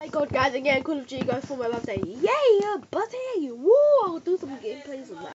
my god guys again Call of Duty guys for my birthday. Yay! A birthday!